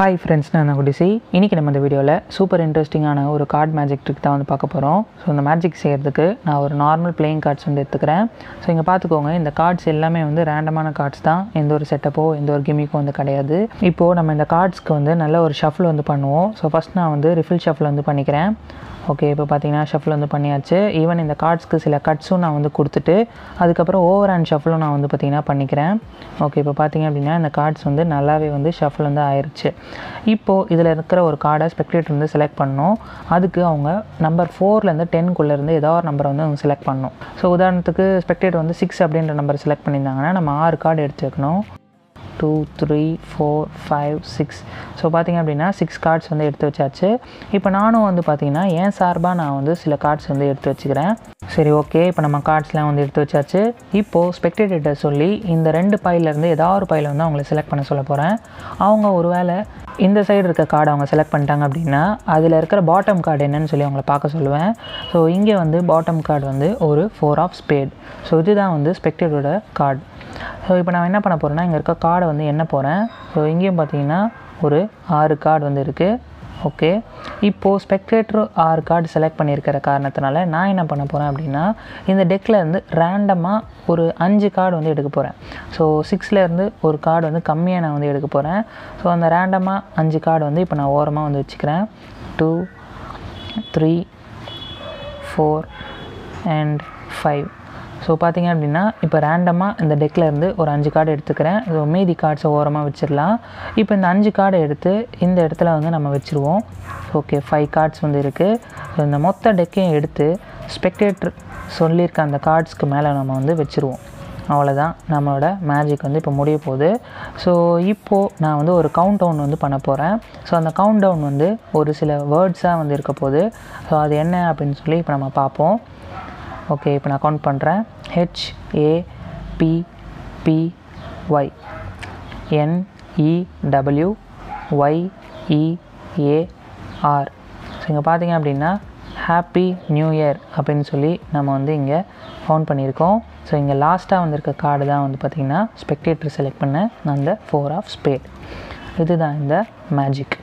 Hi friends நான் குடிசி இன்றைக்கி நம்ம இந்த வீடியோவில் சூப்பர் இன்ட்ரெஸ்டிங்கான ஒரு கார்டு மேஜிக் ட்ரிக் தான் வந்து பார்க்க போகிறோம் ஸோ இந்த மேஜிக் செய்கிறதுக்கு நான் ஒரு நார்மல் பிளேயிங் கார்ட்ஸ் வந்து எடுத்துக்கிறேன். ஸோ இங்கே பார்த்துக்கோங்க இந்த கார்ட்ஸ் எல்லாமே வந்து ரேண்டமான கார்ட்ஸ் தான். எந்த ஒரு செட்டப்போ எந்த ஒரு கிமிக்கும் வந்து கிடையாது. இப்போது நம்ம இந்த கார்ட்ஸ்க்கு வந்து நல்ல ஒரு ஷஃபில் வந்து பண்ணுவோம். ஸோ ஃபஸ்ட் நான் வந்து ரிஃபில் ஷஃபில் வந்து பண்ணிக்கிறேன். ஓகே இப்போ பார்த்தீங்கன்னா ஷஃபில் வந்து பண்ணியாச்சு. ஈவன் இந்த கார்ட்ஸ்க்கு சில கட்ஸும் நான் வந்து கொடுத்துட்டு அதுக்கப்புறம் ஓவர் ஹேண்ட் ஷஃபிலும் நான் வந்து பார்த்தீங்கன்னா பண்ணிக்கிறேன். ஓகே இப்போ பார்த்தீங்க அப்படின்னா இந்த கார்ட்ஸ் வந்து நல்லாவே வந்து ஷஃபில் வந்து ஆயிடுச்சு இப்போது இதில் இருக்கிற ஒரு கார்டை ஸ்பெக்டேட்டர் வந்து செலக்ட் பண்ணணும். அதுக்கு அவங்க நம்பர் ஃபோர்லேருந்து டென்குள்ளேருந்து ஏதோ ஒரு நம்பரை வந்து அவங்க செலக்ட் பண்ணணும். ஸோ உதாரணத்துக்கு ஸ்பெக்டேட்டர் வந்து சிக்ஸ் அப்படின்ற நம்பர் செலக்ட் பண்ணியிருந்தாங்கன்னா நம்ம ஆறு கார்டு எடுத்து வைக்கணும் two three four five six so பார்த்தீங்க அப்படின்னா சிக்ஸ் கார்ட்ஸ் வந்து எடுத்து வச்சாச்சு. இப்போ நானும் வந்து பார்த்தீங்கன்னா என் சார்பாக நான் வந்து சில கார்ட்ஸ் வந்து எடுத்து வச்சுக்கிறேன். சரி ஓகே இப்போ நம்ம கார்ட்ஸ்லாம் வந்து எடுத்து வச்சாச்சு. இப்போது ஸ்பெக்டேட்டர்கிட்ட சொல்லி இந்த ரெண்டு பையிலேருந்து ஏதாவது ஒரு பையில் வந்து அவங்கள செலக்ட் பண்ண சொல்ல போகிறேன் அவங்க ஒருவேளை இந்த சைடு இருக்க கார்டு அவங்க செலக்ட் பண்ணிட்டாங்க அப்படின்னா அதில் இருக்கிற பாட்டம் கார்டு என்னன்னு சொல்லி அவங்கள பார்க்க சொல்லுவேன். ஸோ இங்கே வந்து பாட்டம் கார்டு வந்து ஒரு ஃபோர் ஆஃப் ஸ்பேட் ஸோ இதுதான் வந்து ஸ்பெக்டேட்டரோட கார்டு ஸோ இப்போ நான் என்ன பண்ண போகிறேன்னா இங்கே இருக்க கார்டை வந்து என்ன போகிறேன் ஸோ இங்கேயும் பார்த்தீங்கன்னா ஒரு ஆறு கார்டு வந்து இருக்குது ஓகே இப்போது ஸ்பெக்டேட்டர் ஆறு கார்டு செலக்ட் பண்ணியிருக்கிற காரணத்தினால நான் என்ன பண்ண போகிறேன் அப்படின்னா இந்த டெக்கில் இருந்து ரேண்டமாக ஒரு அஞ்சு கார்டு வந்து எடுக்க போகிறேன் ஸோ சிக்ஸ்லேருந்து ஒரு கார்டு வந்து கம்மியாக நான் வந்து எடுக்க போகிறேன் ஸோ அந்த ரேண்டமாக அஞ்சு கார்டு வந்து இப்போ நான் ஓரமாக வந்து வச்சுக்கிறேன். Two three four and five so பார்த்தீங்க அப்படின்னா இப்போ ரேண்டமாக இந்த டெக்கில் இருந்து ஒரு அஞ்சு கார்டு எடுத்துக்கிறேன். ஸோ மீதி கார்ட்ஸை ஓரமாக வச்சிடலாம். இப்போ இந்த அஞ்சு கார்டை எடுத்து இந்த இடத்துல வந்து நம்ம வச்சுருவோம். ஓகே ஃபைவ் கார்ட்ஸ் வந்து இருக்குது ஸோ இந்த மொத்த டெக்கையும் எடுத்து ஸ்பெக்டேட்டர் சொல்லியிருக்க அந்த கார்ட்ஸ்க்கு மேலே நம்ம வந்து வச்சுருவோம். அவ்வளோதான் நம்மளோட மேஜிக் வந்து இப்போ முடிய போகுது. ஸோ இப்போது நான் வந்து ஒரு கவுண்ட் டவுன் வந்து பண்ண போகிறேன் ஸோ அந்த கவுண்ட் டவுன் வந்து ஒரு சில வேர்ட்ஸாக வந்து இருக்க போகுது. ஸோ அது என்ன அப்படின்னு சொல்லி இப்போ நம்ம பார்ப்போம். ஓகே இப்போ நான் கவுண்ட் பண்ணுறேன் H A P P Y N E W Y E A R so இங்கே பார்த்தீங்க அப்படின்னா ஹாப்பி நியூ இயர் அப்படின்னு சொல்லி நம்ம வந்து இங்கே கவுண்ட் பண்ணியிருக்கோம். ஸோ இங்கே லாஸ்ட்டாக வந்திருக்க கார்டு தான் வந்து பார்த்திங்கன்னா ஸ்பெக்டேட்டர் செலக்ட் பண்ண அந்த ஃபோர் ஆஃப் ஸ்பேட் இதுதான் இந்த மேஜிக்